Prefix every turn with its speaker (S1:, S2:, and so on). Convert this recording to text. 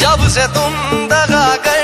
S1: जब से तुम दगा गए